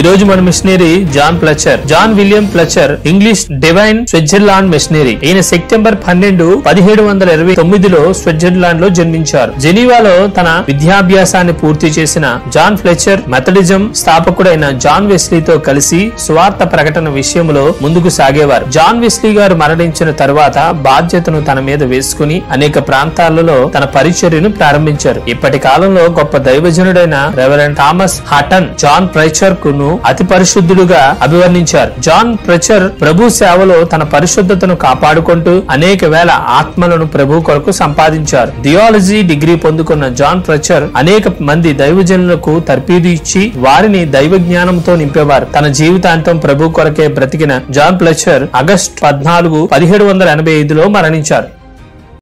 ఈ రోజు మన missionary John Fletcher. John William Fletcher English divine Switzerland missionary. ఈయన సెప్టెంబర్ పన్నెండు పదిహేడు వందల ఇరవై తొమ్మిదిలో స్విట్జర్లాండ్లో జన్మించారు. జెనీవాలో తన విద్యాభ్యాసాన్ని పూర్తి చేసిన జాన్ ఫ్లెచర్ మెథడిజం స్థాపకుడైన జాన్ వెస్లీతో కలిసి స్వార్థ ప్రకటన విషయంలో ముందుకు సాగేవారు. జాన్ వెస్లీ గారు మరణించిన తరువాత బాధ్యతను తన మీద వేసుకుని అనేక ప్రాంతాలలో తన పరిచర్యను ప్రారంభించారు. ఇప్పటి కాలంలో గొప్ప దైవజనుడైన reverend Thomas Hutton John Fletcher కును అతి పరిశుద్ధుడుగా అభివర్ణించారు. జాన్ ప్రచర్ ప్రభు సేవలో తన పరిశుద్ధతను కాపాడుకుంటూ అనేక వేల ఆత్మలను ప్రభు కొరకు సంపాదించారు. థియాలజీ డిగ్రీ పొందుకున్న జాన్ ప్రచర్ అనేక మంది దైవజనులకు తర్పీదు ఇచ్చి వారిని దైవ జ్ఞానంతో నింపేవారు. తన జీవితాంతం ప్రభు కొరకే బ్రతికిన జాన్ ప్లచర్ ఆగస్ట్ పద్నాలుగు పదిహేడు వందల ఎనభై ఐదులో మరణించారు.